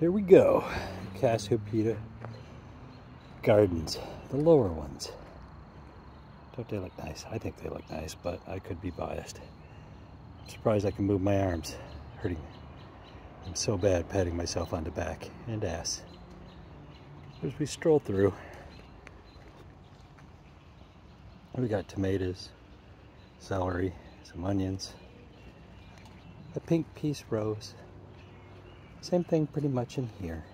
Here we go. Cassiopeia Gardens, the lower ones. Don't they look nice? I think they look nice, but I could be biased. I'm surprised I can move my arms. Hurting me. I'm so bad patting myself on the back and ass. As we stroll through, we got tomatoes, celery, some onions, a pink peace rose, same thing pretty much in here.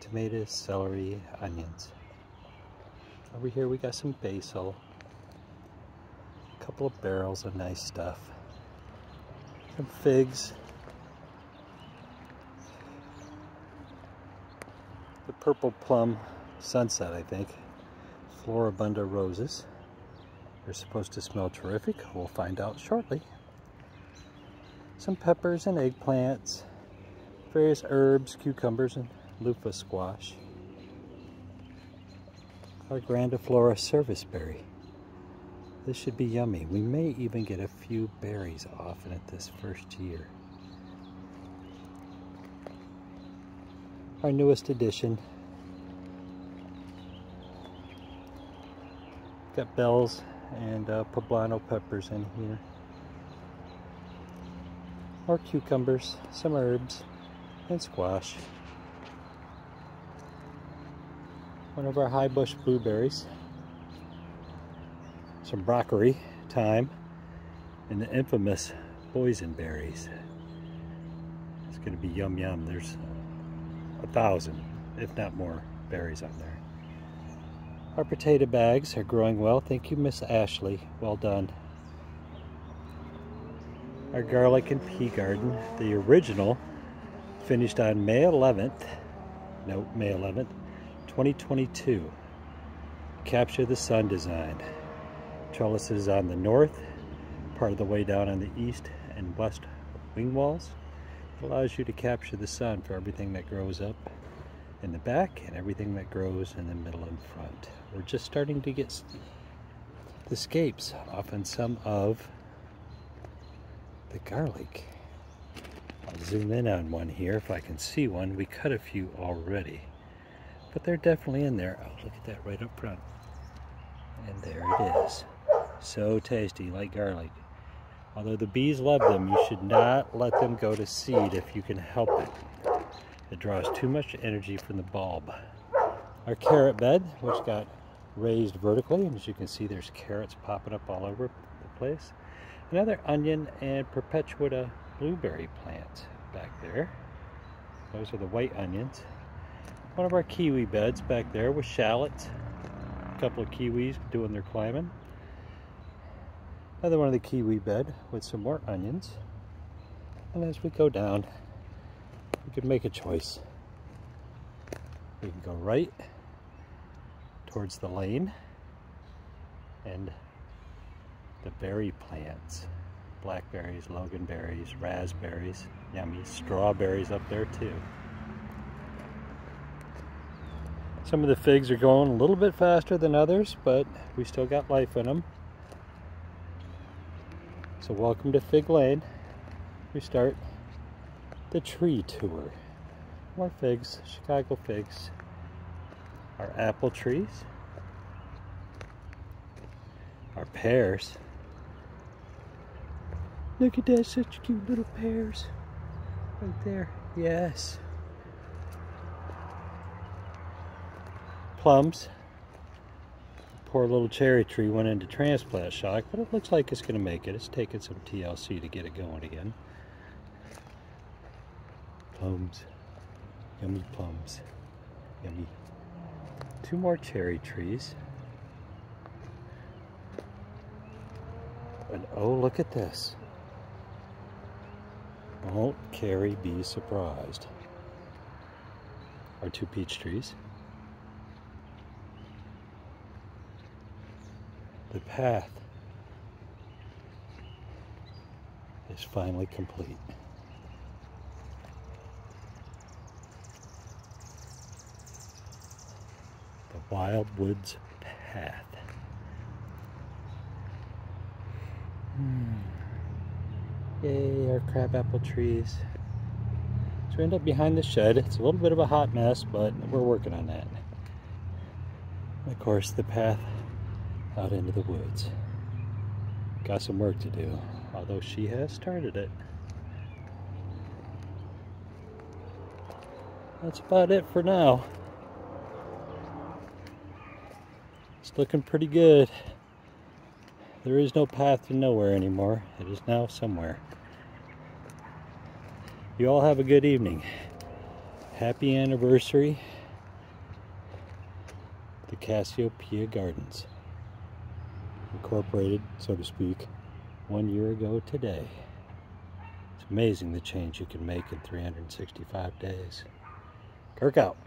Tomatoes, celery, onions. Over here we got some basil. A couple of barrels of nice stuff. Some figs. The purple plum sunset, I think. Floribunda roses. They're supposed to smell terrific. We'll find out shortly. Some peppers and eggplants various herbs, cucumbers, and loofah squash. Our grandiflora serviceberry. This should be yummy. We may even get a few berries off in it this first year. Our newest addition. Got bells and uh, poblano peppers in here. More cucumbers, some herbs, and squash. One of our high bush blueberries. Some broccoli, thyme, and the infamous boysenberries. It's going to be yum yum. There's a thousand, if not more, berries on there. Our potato bags are growing well. Thank you, Miss Ashley. Well done. Our garlic and pea garden, the original finished on May 11th, no, May 11th, 2022. Capture the Sun design. Trellises on the north, part of the way down on the east and west wing walls. It allows you to capture the sun for everything that grows up in the back and everything that grows in the middle and front. We're just starting to get the scapes off in some of the garlic. I'll zoom in on one here if I can see one. We cut a few already, but they're definitely in there. Oh, look at that right up front. And there it is. So tasty, like garlic. Although the bees love them, you should not let them go to seed if you can help it. It draws too much energy from the bulb. Our carrot bed, which got raised vertically, and as you can see there's carrots popping up all over the place. Another onion and perpetuata blueberry plants back there. Those are the white onions. One of our kiwi beds back there with shallots. A couple of kiwis doing their climbing. Another one of the kiwi bed with some more onions. And as we go down, we can make a choice. We can go right towards the lane and the berry plants blackberries, loganberries, raspberries, yummy, strawberries up there too. Some of the figs are going a little bit faster than others, but we still got life in them. So welcome to Fig Lane. We start the tree tour. More figs, Chicago figs. Our apple trees. Our pears. Look at that, such cute little pears. Right there, yes. Plums. Poor little cherry tree went into transplant shock, but it looks like it's going to make it. It's taking some TLC to get it going again. Plums. Yummy plums. Yummy. Two more cherry trees. And oh, look at this. Won't Carrie be surprised? Our two peach trees. The path is finally complete. The Wild Woods Path. Hmm. Yay, our crabapple trees. So we end up behind the shed. It's a little bit of a hot mess, but we're working on that. And of course, the path out into the woods. Got some work to do, although she has started it. That's about it for now. It's looking pretty good. There is no path to nowhere anymore. It is now somewhere. You all have a good evening. Happy anniversary to Cassiopeia Gardens. Incorporated, so to speak, one year ago today. It's amazing the change you can make in 365 days. Kirk out.